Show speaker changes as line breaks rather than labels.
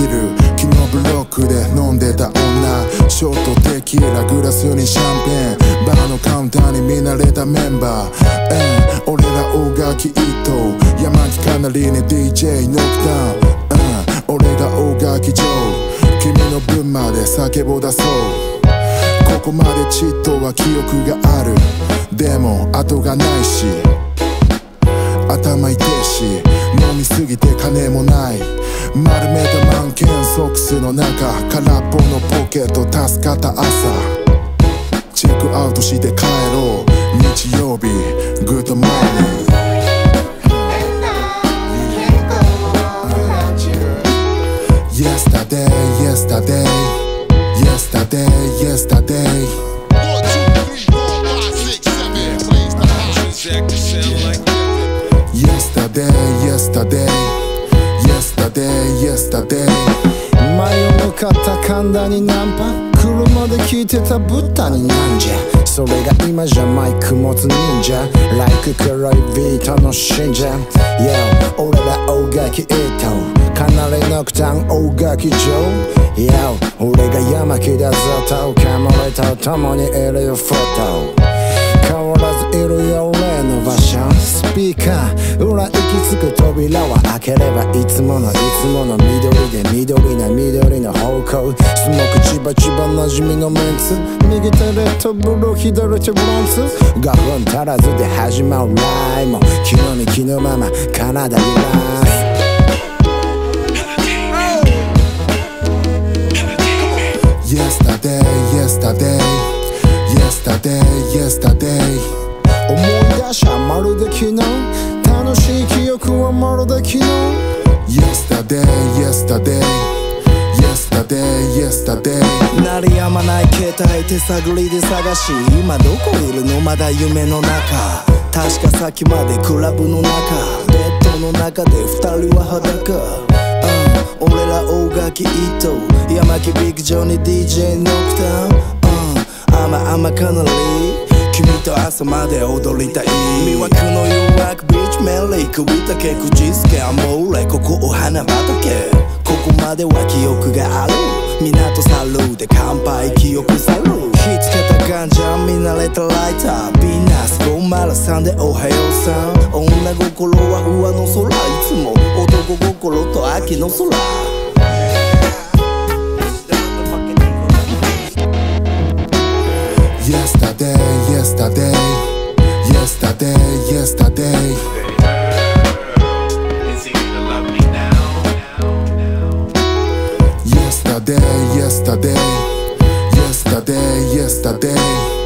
きる。ブロックで飲んでた女。ショートテキーラグラスにシャンペーン。バーのカウンターに見慣れたメンバー、えん、俺ら大垣一頭山木かなりに DJ ノックダウン、うん、俺が大垣城。君の分まで叫ぼ出そう。ここまでちっとは記憶がある。でも後がないし。頭痛いし。飲みすぎて金もない。丸めたソックスの中空っぽのポケット助かった朝チェックアウトして帰ろう日曜日グッドモーニング Yesterday, yesterday, yesterday, yesterday. One, two, three, four, five, six, seven. Plays the house. Exactly sound like Yesterday, yesterday, yesterday, yesterday.
真夜の方神田にナンパ。車で聞いてたブッダになんじゃ。それが今じゃマイク持つ忍者。Like 黒いビートの信者 Yo 俺ら大垣一頭かなりノクタン大垣城。Yo 俺が山木だぞとカモレと共にいるよフォト変わらずいるよきつく扉は開ければいつものいつもの緑で緑な緑の方向。スモーク千葉千葉馴染みのメンツ。右手レッドブルー左手ブロンズ5分足らずで始まるライブも。昨日に昨のまま。カナダにライ憶はまるで昨日
Yesterday, yesterday, yesterday, yesterday.
鳴りやまない携帯手探りで探し今どこいるの？まだ夢の中。確かさっきまでクラブの中。ベッドの中で二人は裸。うん。俺ら大垣一頭山木ビッグジョニー DJ ノクタウンうん。甘々かなり。君と朝まで踊りたい。魅惑の誘惑ビーチメリー首だけくじつけ。アモーレここお花畑。ここまでは記憶がある。港サルで乾杯記憶サルー火つけたガンジャ見慣れたライター。ビーナス503でおはようさん。女心は上の空。いつも男心と秋の空。
yesterday, yesterday, yesterday, yesterday.